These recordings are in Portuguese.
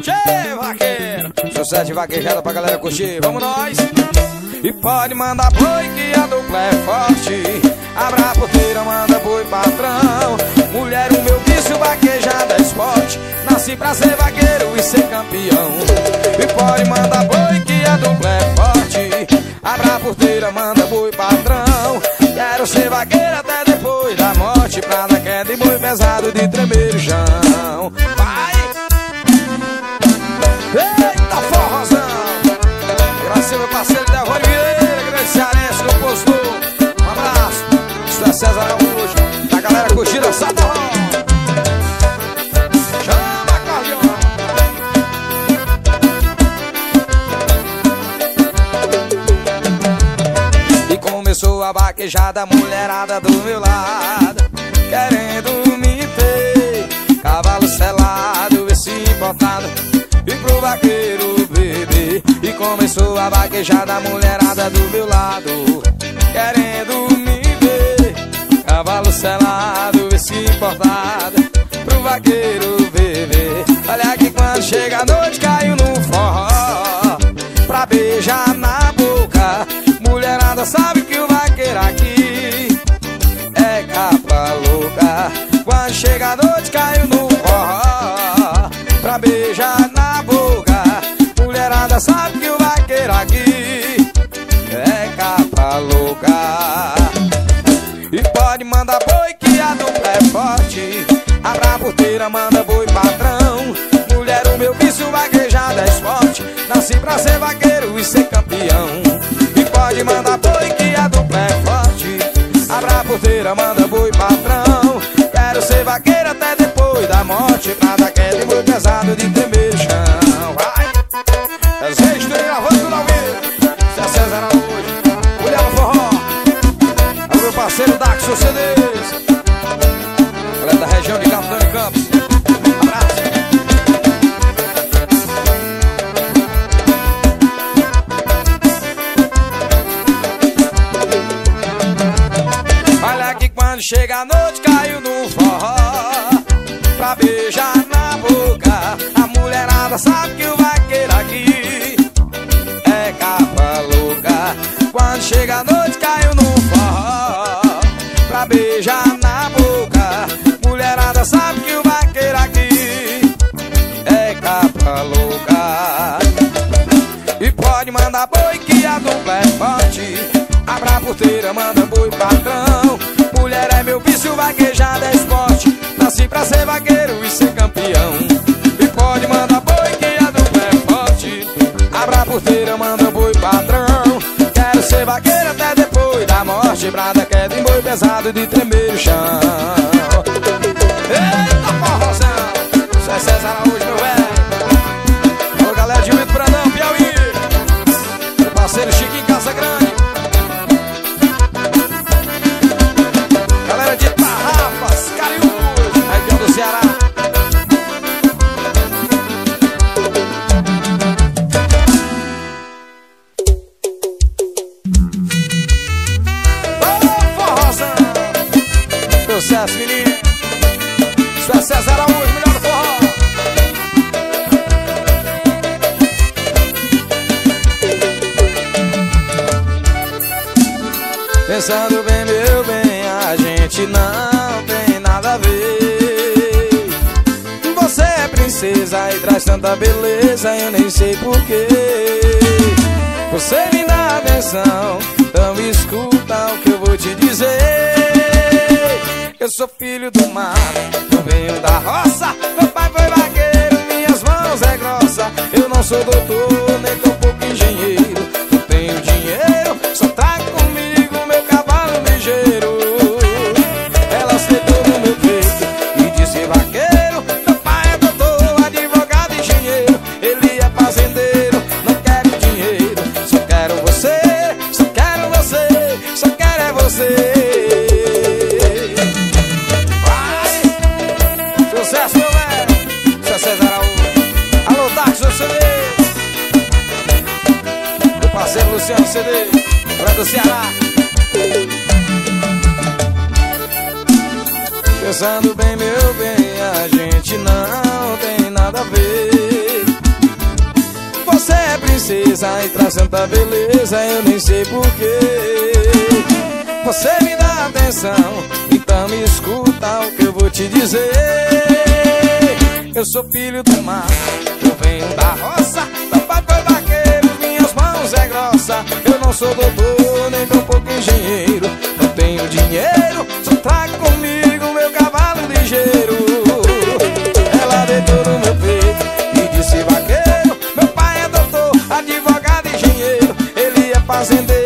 Tchê, vaqueiro! Sucesso de vaquejada pra galera curtir, vamos nós! E pode mandar boi que a dupla é forte. Abra a porteira, manda boi patrão. Mulher, o meu vício, vaquejada é esporte. Nasci pra ser vaqueiro e ser campeão. E pode mandar boi que a dupla é forte. Abra a porteira, manda boi patrão. Quero ser vaqueiro até depois da morte. Pra dar queda e boi pesado de tremer o chão! Eita forrozão! Graças meu parceiro Delvone Vieira, grande cearense, compostor Um abraço, isso é César Araújo Da galera curtida, Sata Chama, acordeon! E começou a vaquejada, mulherada do meu lado Querendo me ter. Cavalo selado, esse importado E pro vaqueiro beber. E começou a vaquejada, mulherada do meu lado Querendo me ver. Cavalo selado, esse importado Pro vaqueiro beber. Olha que quando chega a noite caiu no forró. Pra beijar na boca Mulherada sabe que o vaqueiro aqui é capa louca. Quando chega a noite caiu no forró Pra beijar na boca. Mulherada sabe que o vaqueiro aqui É capa louca. E pode mandar boi que a dupla é forte. Abra a porteira, manda boi patrão. Mulher, o meu vício vaquejada é esporte. Nasci pra ser vaqueiro e ser campeão. E pode mandar boi que a dupla é forte. Abra a porteira, manda boi morte Pra dar queda e boi pesado de tremer o chão Vai! Desenho, estou gravando tudo ao vivo Isso é César Araújo Mulher no forró É o meu parceiro Daxo CDs Galera pode mandar boi que a dupla é forte Abra a porteira, manda boi patrão. Mulher é meu vício, vaquejada é esporte. Nasci pra ser vaqueiro e ser campeão. E pode mandar boi que a dupla é forte Abra a porteira, manda boi patrão. Quero ser vaqueiro até depois da morte. Brada queda em boi pesado de tremer o chão sei porquê. Você me dá atenção, então escuta o que eu vou te dizer. Eu sou filho do mar, não venho da roça. Meu pai foi vaqueiro, minhas mãos é grossa. Eu não sou doutor, nem tão pouco engenheiro. E traz tanta Beleza, eu nem sei porquê. Você me dá atenção, então me escuta o que eu vou te dizer. Eu sou filho do mar, eu venho da roça, meu pai foi vaqueiro, minhas mãos é grossa. Eu não sou doutor, nem tão pouco engenheiro, não tenho dinheiro. sentir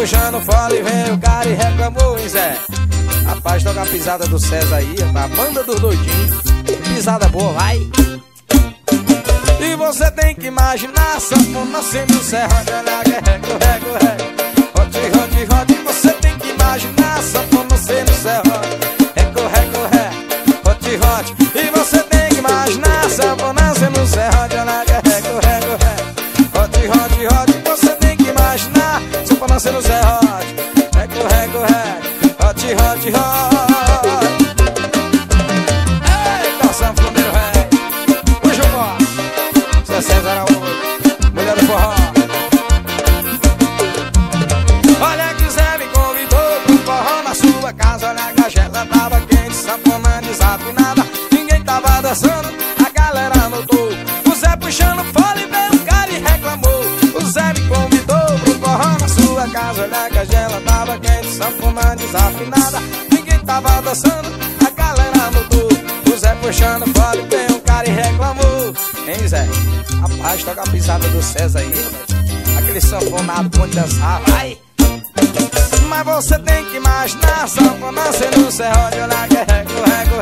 puxando fole, vem o cara e reclamou, hein, Zé? Rapaz, toca a pisada do César aí, a banda dos doidinhos. Pisada boa, vai. E você tem que imaginar sanfona sendo serrada, rego, rego, rego. Hot, hot, hot, você tem que imaginar sanfona sendo serrada, rego, Rapaz, toca a pisada do César aí. Aquele sanfonado bom de dançar, vai! Mas você tem que imaginar sanfona sendo serrote, olha que é rego, rego.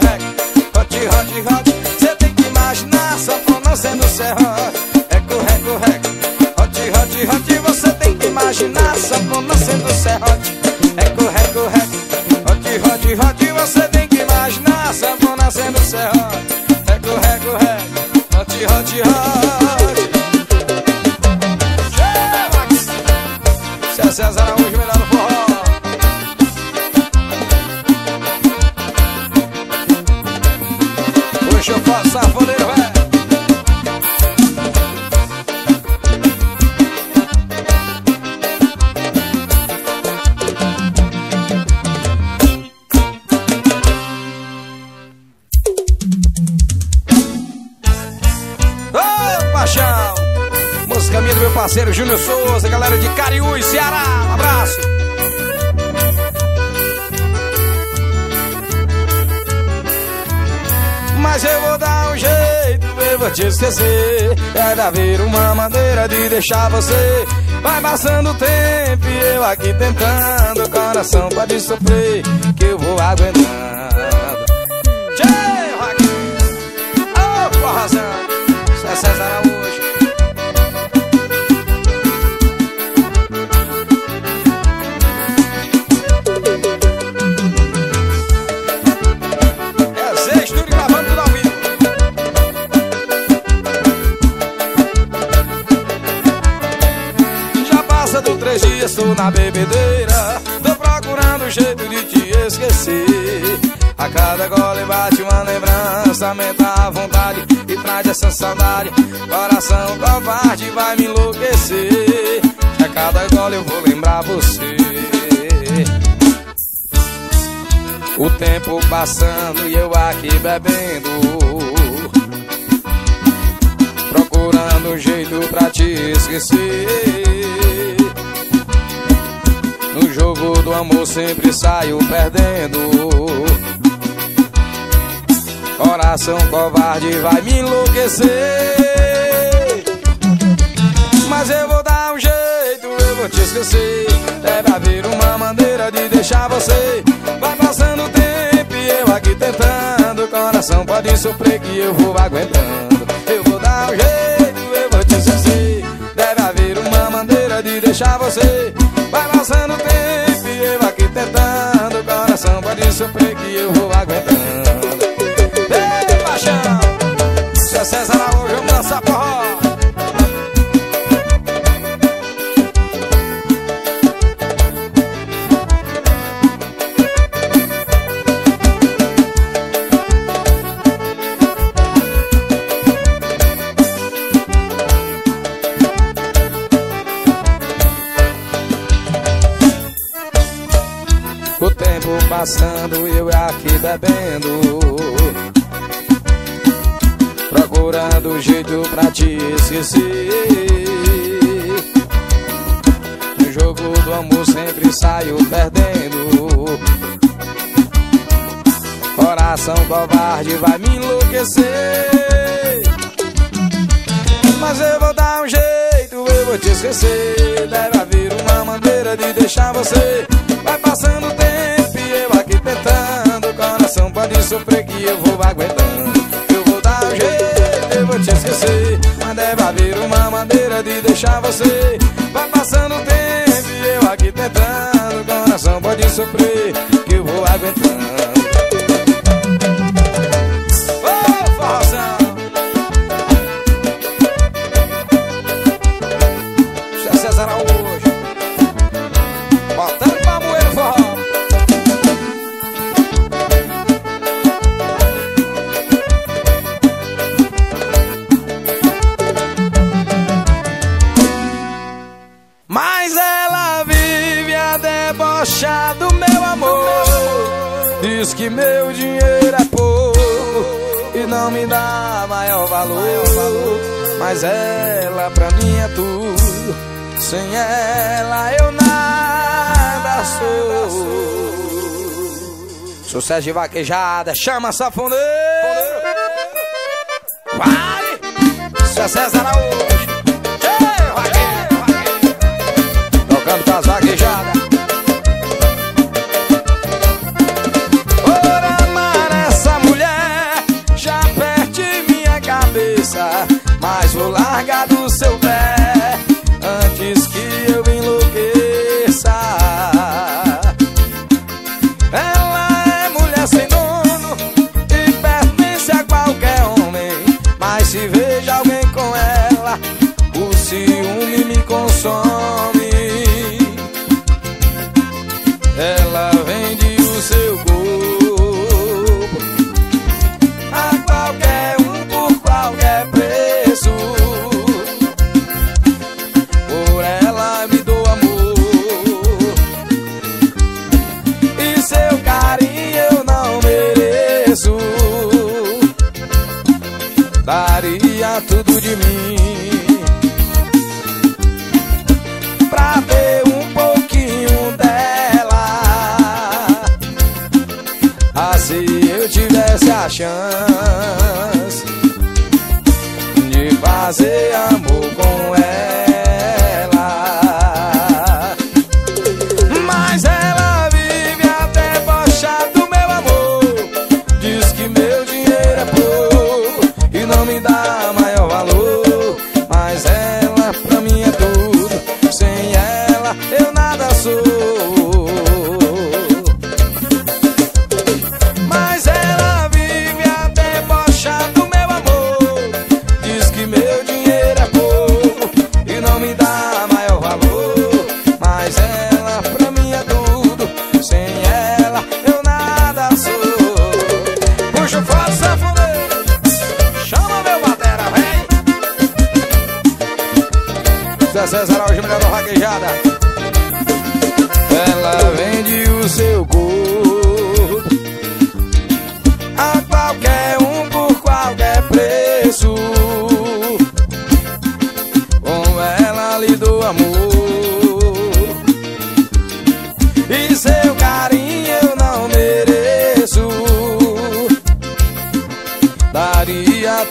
Hot, hot, hot. Você tem que imaginar sanfona sendo serrote, rego, rego, rego. Hot, hot, hot. Você tem que imaginar sanfona pode sofrer, que eu vou aguentando. Tchê, Joaquim! Ô, forrozão! Isso é César dias, tô na bebedeira um jeito de te esquecer. A cada gole bate uma lembrança Aumenta a vontade e traz essa saudade. Coração covarde vai me enlouquecer. Que a cada gole eu vou lembrar você. O tempo passando e eu aqui bebendo. Procurando um jeito pra te esquecer No jogo do amor sempre saio perdendo. Coração covarde vai me enlouquecer. Mas eu vou dar um jeito, eu vou te esquecer. Deve haver uma maneira de deixar você. Vai passando o tempo e eu aqui tentando. Coração pode sofrer que eu vou aguentando. Eu vou dar um jeito, eu vou te esquecer. Deve haver uma maneira de deixar você Vai passando o tempo e eu aqui tentando Coração pode sofrer que eu vou aguentando Ei, paixão! Seu César Araújo, vamos dançar forró passando e eu aqui bebendo. Procurando jeito pra te esquecer. No jogo do amor sempre saio perdendo. Coração covarde vai me enlouquecer. Mas eu vou dar um jeito, eu vou te esquecer. Deve haver uma maneira de deixar você. Vai passando o tempo coração pode sofrer que eu vou aguentando. Eu vou dar um jeito, eu vou te esquecer. Mas deve haver uma maneira de deixar você. Vai passando o tempo e eu aqui tentando. Coração pode sofrer que eu vou aguentando. Que meu dinheiro é pouco e não me dá maior valor. Mas ela pra mim é tudo, sem ela eu nada sou. Sucesso de vaquejada, chama safoneiro. Vai! Sucesso Araújo. Chance De fazer amor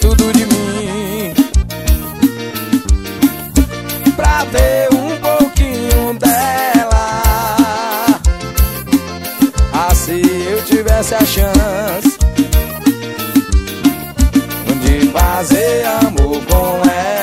tudo de mim. Pra ter um pouquinho dela. Ah, se eu tivesse a chance De fazer amor com ela.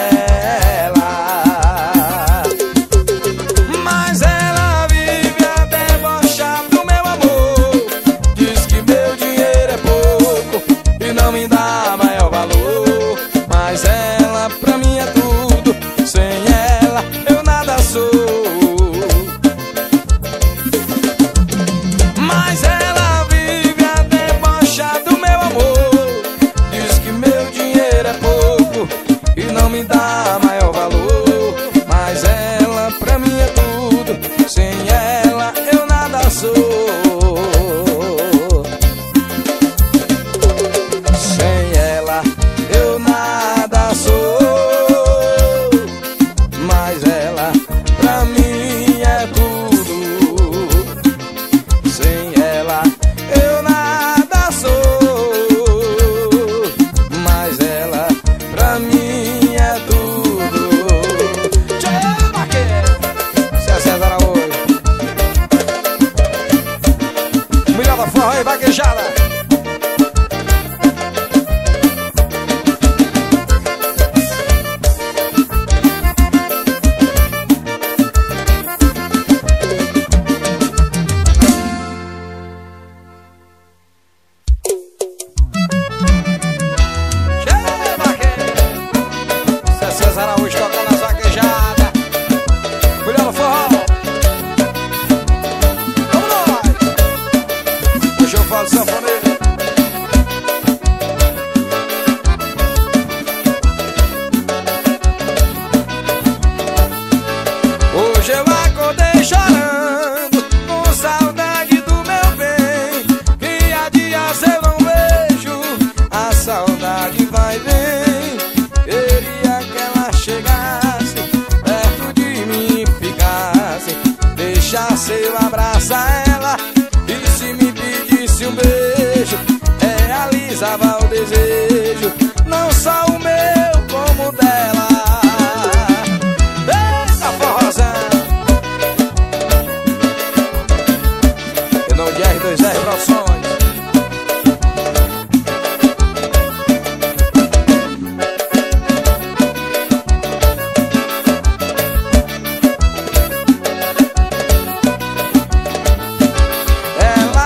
gaguejada.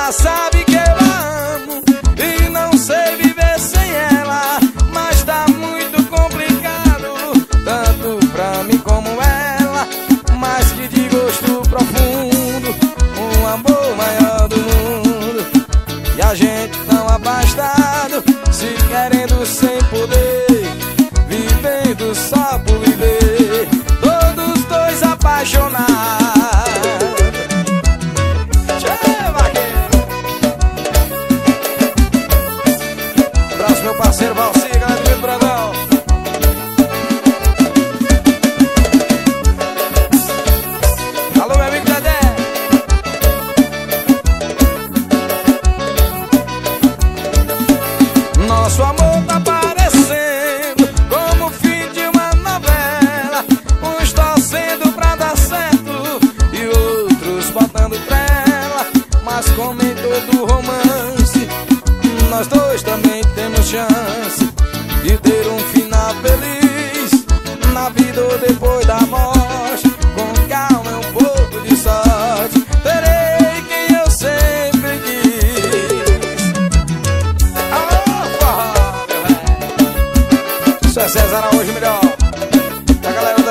pasar.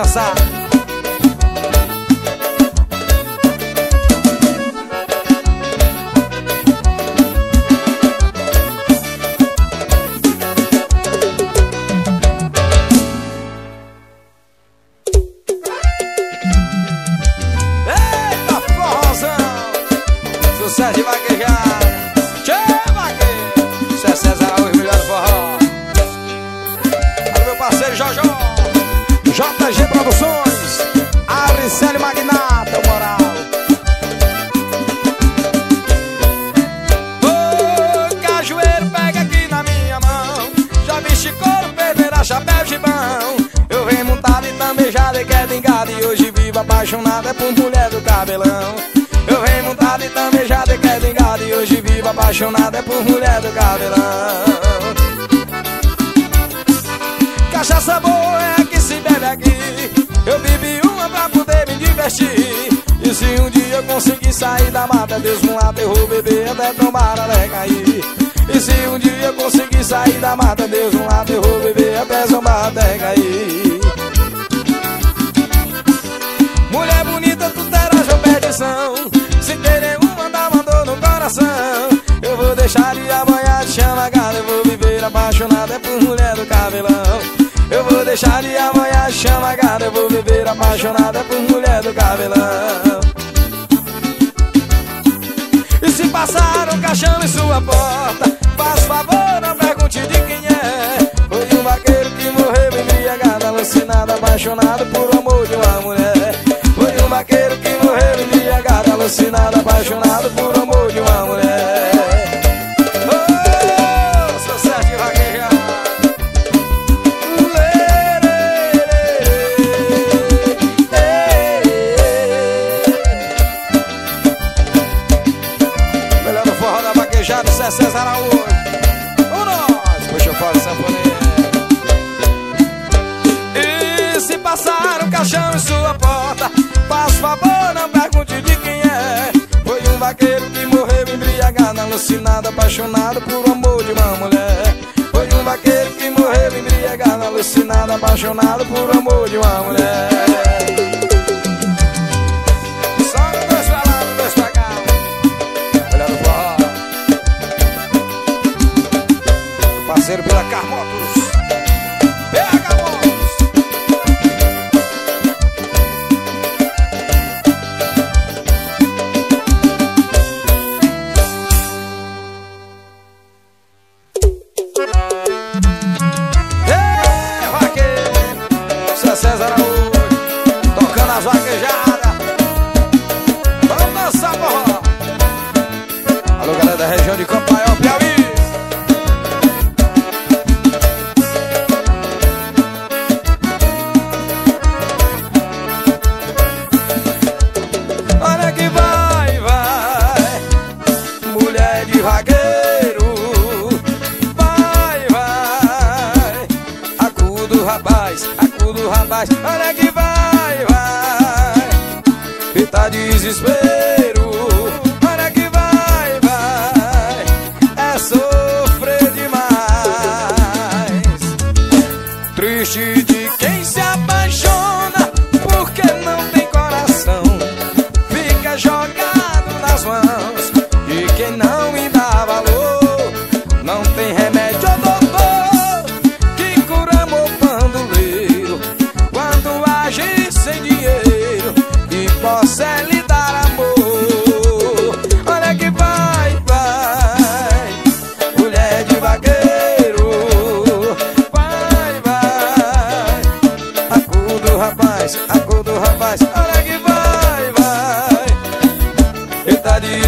casar do cabelão. Eu vou deixar de amanhã chama. Eu vou viver apaixonada por mulher do cabelão. E se passar um caixão em sua porta, faz favor, não pergunte de quem é. Foi um vaqueiro que morreu embriagado, alucinado, apaixonado por amor de uma mulher. Foi um vaqueiro que morreu embriagado, alucinado, apaixonado. César Araújo. O nós, puxa fora sanfoneiro. E se passar um caixão em sua porta, faz favor, não pergunte de quem é. Foi um vaqueiro que morreu embriagado, alucinado, apaixonado por amor de uma mulher. Foi um vaqueiro que morreu embriagado, alucinado, apaixonado por amor de uma mulher.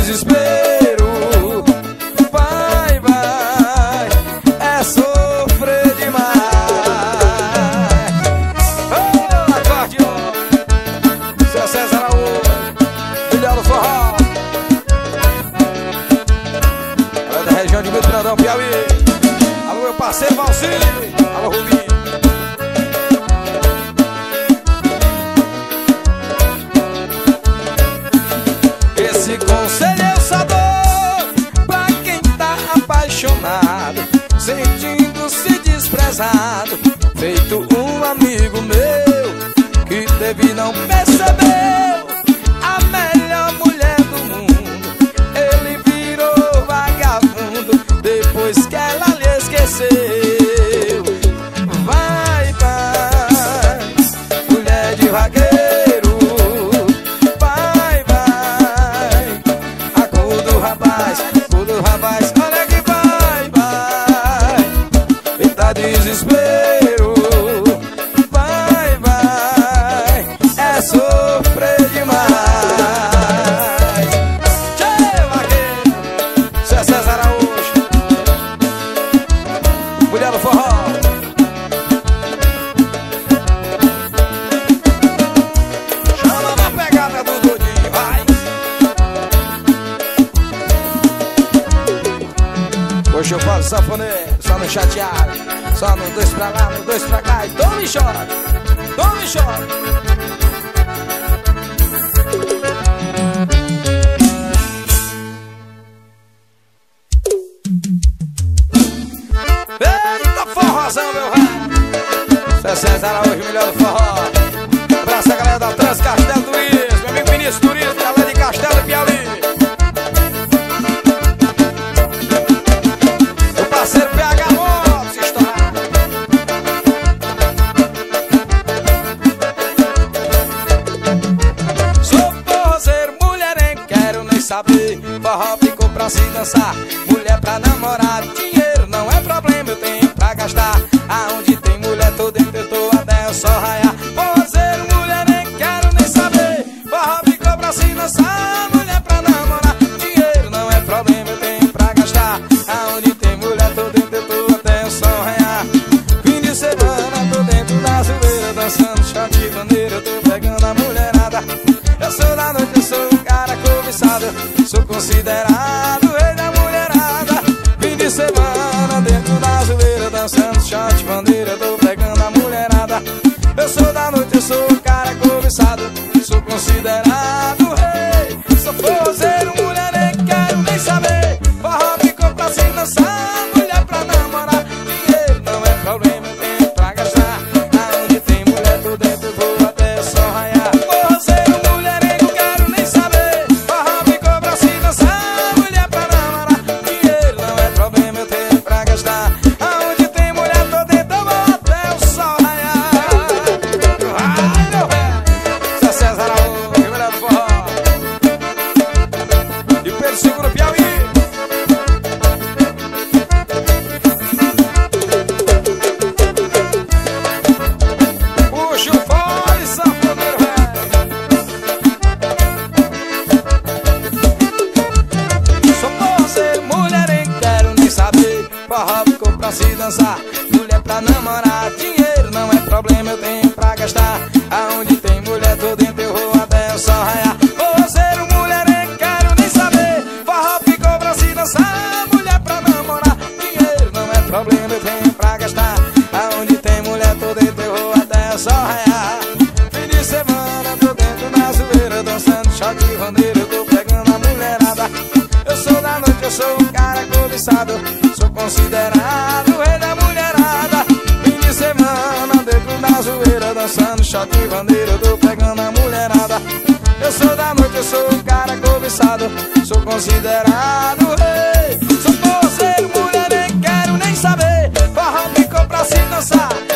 Just big. sanfoneiro, só no chateado, só no dois pra lá, no dois pra cá, e tome e chora, tome e chora. Eita forrozão, meu rei! Seu César o melhor do forró. de bandeira, tô pegando a mulherada. Eu sou da noite, eu sou o cara cobiçado, sou considerado. Cara cobiçado. Sou considerado o rei da mulherada. Fim de semana, dentro da zoeira, dançando shot de vaneiro, eu tô pegando a mulherada. Eu sou da noite, eu sou um cara cobiçado. Sou considerado o rei. Sou você, mulher, nem quero nem saber. Forró ficou pra se dançar.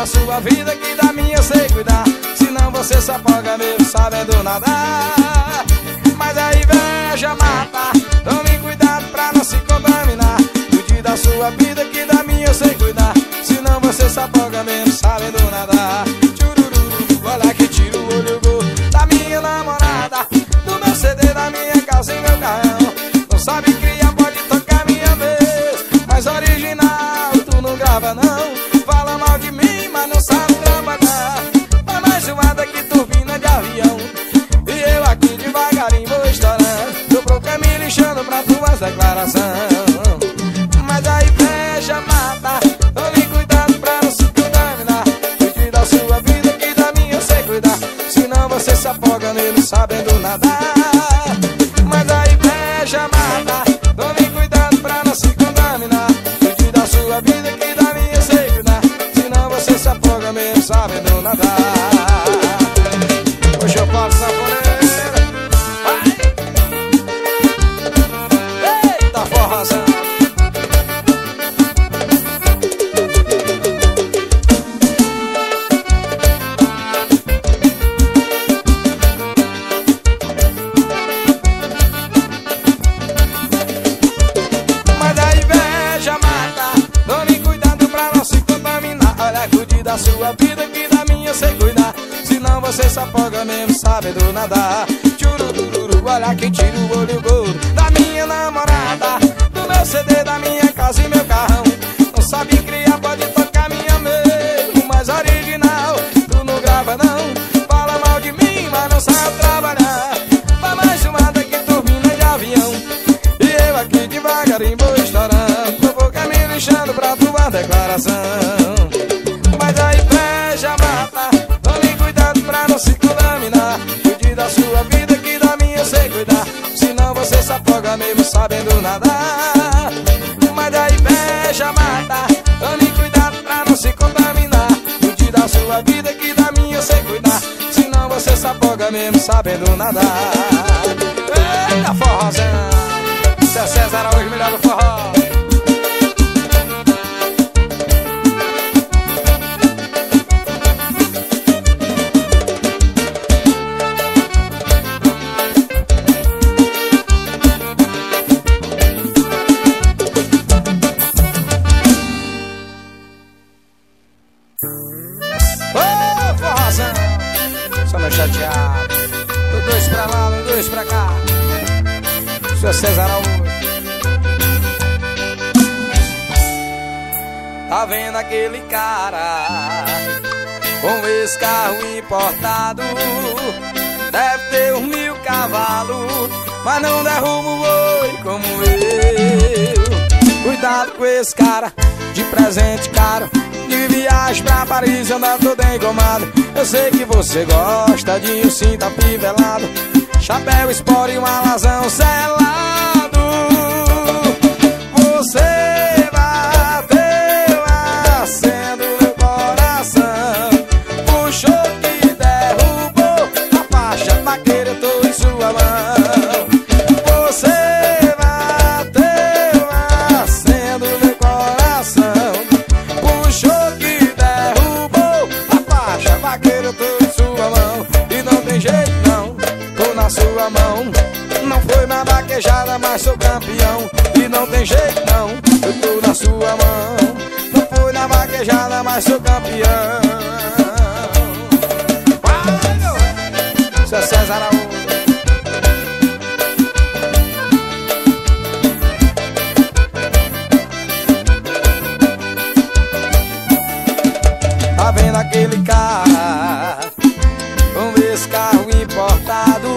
da sua vida que da minha eu sei cuidar. Senão você se apaga mesmo sabendo nadar. Mas a inveja mata Tome cuidado pra não se contaminar. Cuide da sua vida que da minha eu sei cuidar. Senão você se apaga mesmo sabendo nadar. Olha que tiro o olho gol Da minha namorada Do meu CD, da minha casa e meu carrão. Não sabe criar, pode tocar minha vez Mas original tu não grava não. casa. sabendo nadar. Tchurururu, olha quem tira o olho gordo Da minha namorada Do meu CD, da minha casa e meu mesmo sabendo nadar Eita forrozão, Zé César é hoje melhor do forró. Oh! só meu chateado. Do dois pra lá, do dois pra cá. Seu César Tá vendo aquele cara com esse carro importado? Deve ter um mil cavalos, mas não derruba o boi como eu. Cuidado com esse cara, de presente caro, de viagem pra Paris andando todo engomado. Eu sei que você gosta de um cinto afivelado Chapéu, espora e um alazão selado. Você aquele cara Com esse carro importado.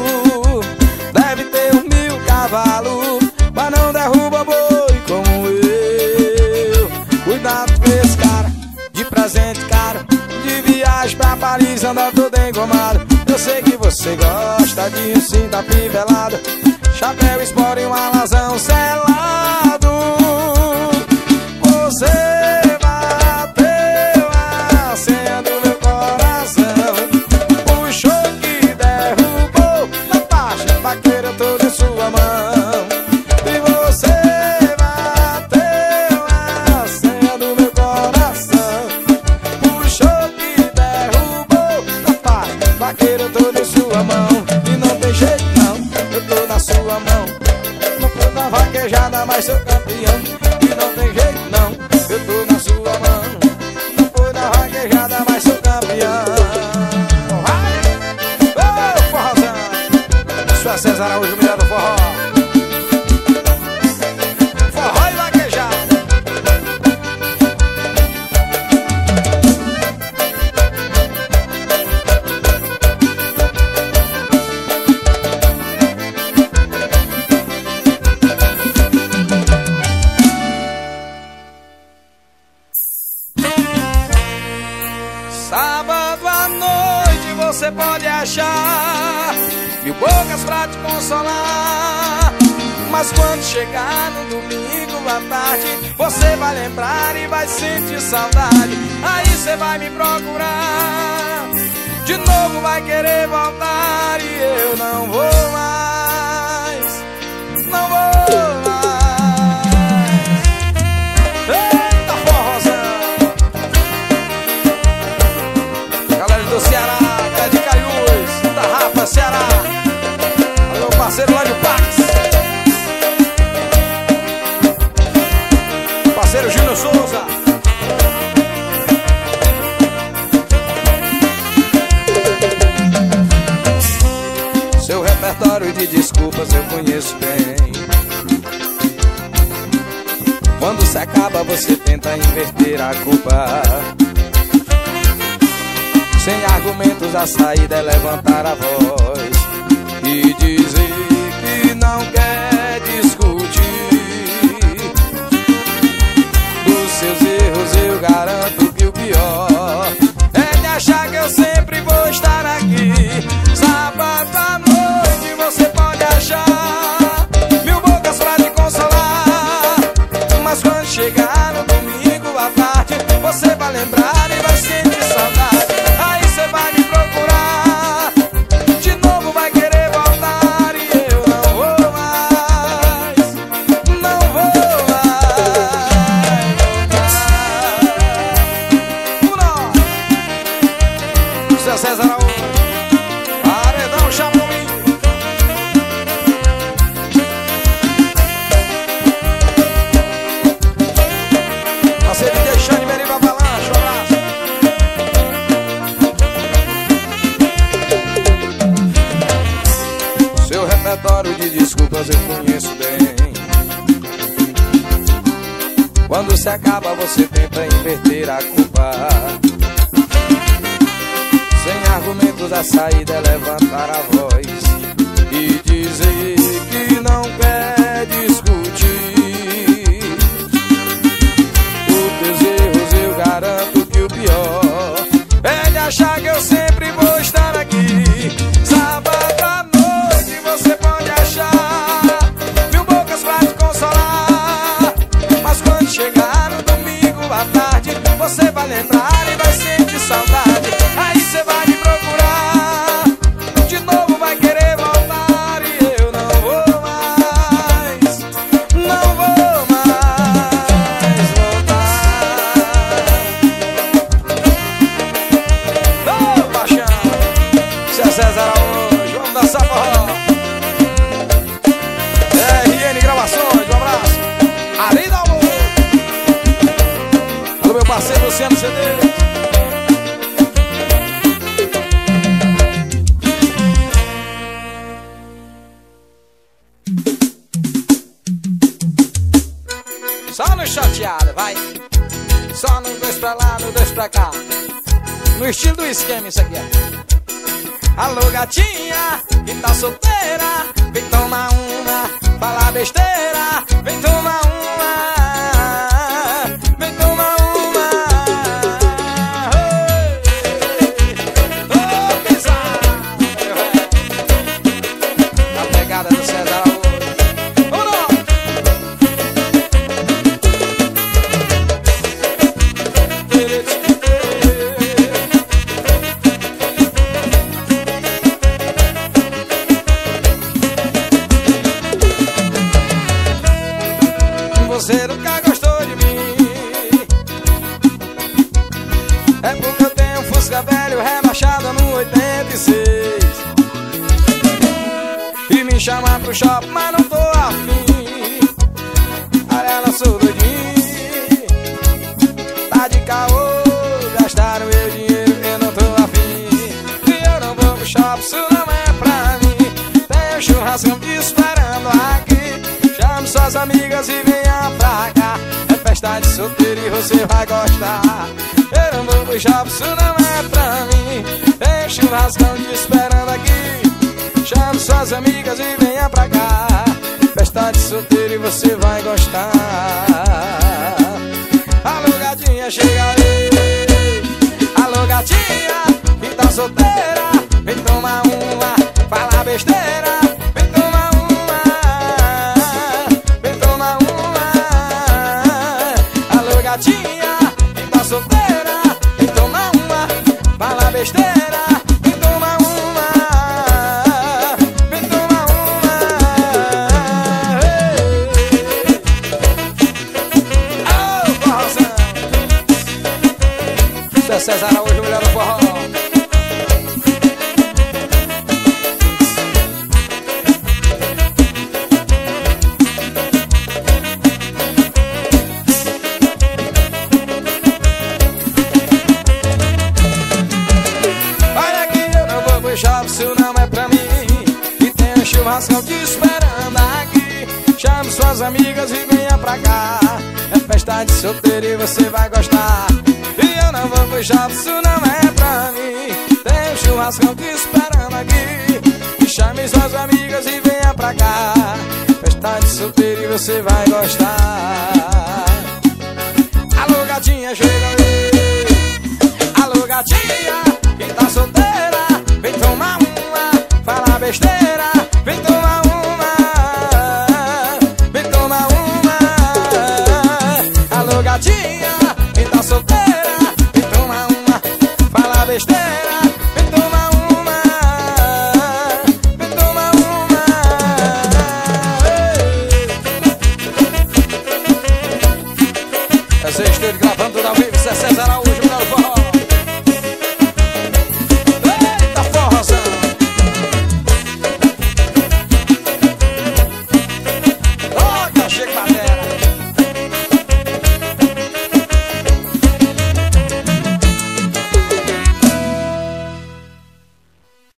Deve ter uns mil cavalos Mas não derruba boi como eu. Cuidado com esse cara De presente caro De viagem pra Paris anda todo engomado. Eu sei que você gosta de um cinto afivelado Chapéu, espora e um alazão selado. Você você pode achar mil bocas pra te consolar. Mas quando chegar no domingo à tarde, você vai lembrar e vai sentir saudade. Aí você vai me procurar. De novo vai querer voltar e eu não vou mais. Parceiro lá de Pax. Parceiro Júnior Souza. Seu repertório de desculpas eu conheço bem. Quando se acaba, você tenta inverter a culpa. Sem argumentos, a saída é levantar a voz e dizer que não quer discutir. Dos seus erros, eu garanto que o pior chamar pro shopping, mas não tô afim. Olha, ela sou doidinho. Tá de caô, gastaram meu dinheiro, eu não tô afim. E eu não vou pro shopping, isso não é pra mim. Tem churrascão me esperando aqui. Chame suas amigas e venha pra cá. Festa de solteiro e você vai gostar. Eu não vou shopping, isso não é pra mim. Tem churrascão me esperando aqui. Chame suas amigas e venha pra cá Festa de solteiro e você vai gostar Alô gatinha, chega aí Alô gatinha, que tá solteira Vem tomar uma, fala besteira besteira Festa de solteiro e você vai gostar. Não vou puxar, isso não é pra mim. Tem um churrascão te esperando aqui. Chame suas amigas e venha pra cá. Festa de solteiro e você vai gostar. Alô gatinha, chega aí. Alô gatinha, quem tá solteira Vem tomar uma, fala besteira